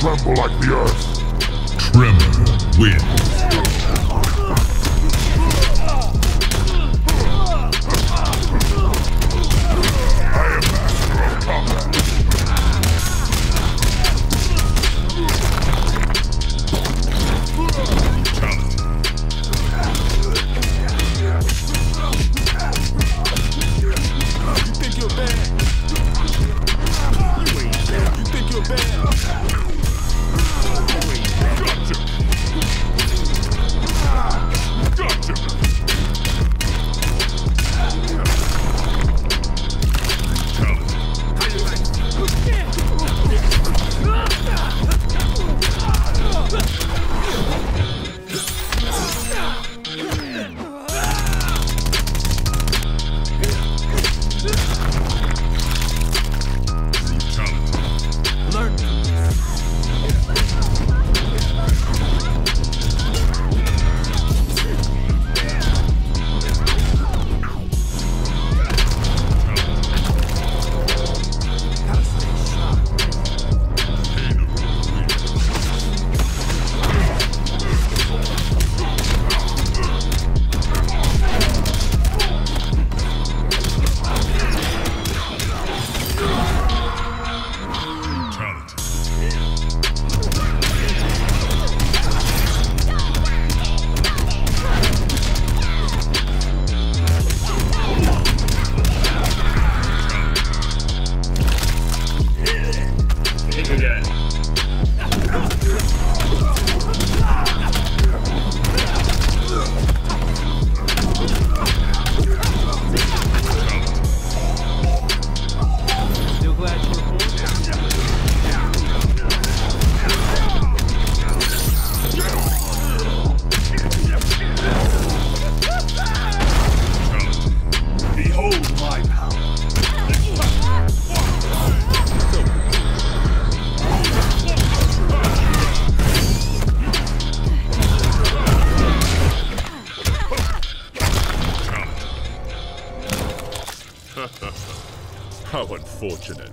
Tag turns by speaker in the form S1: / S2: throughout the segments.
S1: tremble like the earth. Tremble, wind. unfortunate.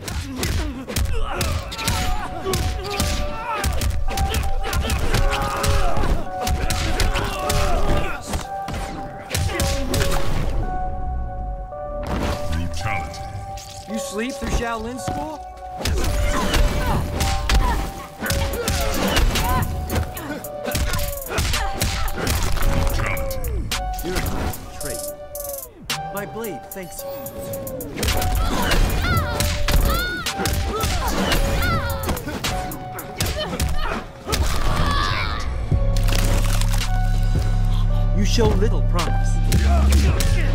S1: Brutality.
S2: You sleep through Shaolin school? My blade, thanks. show little promise.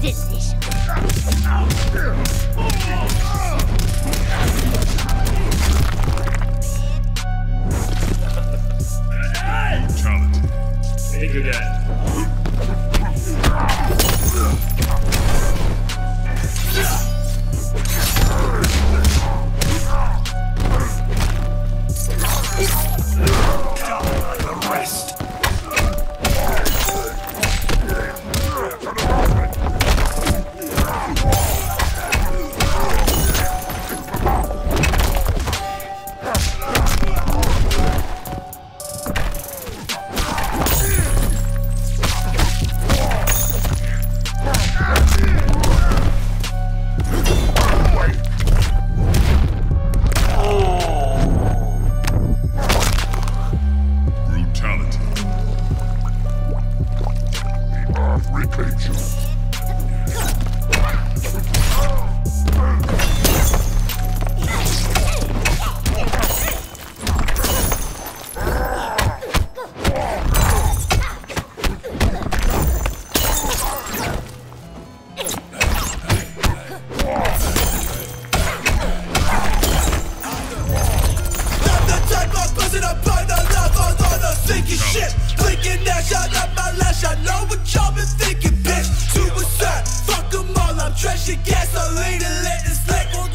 S1: decision. Fatality. Figure that.
S2: taking that
S3: shot
S2: up my
S3: lash. I
S2: know what
S3: y'all been
S2: thinking, bitch. Suicide,
S3: fuck them all. I'm trashing gasoline
S2: and letting slack on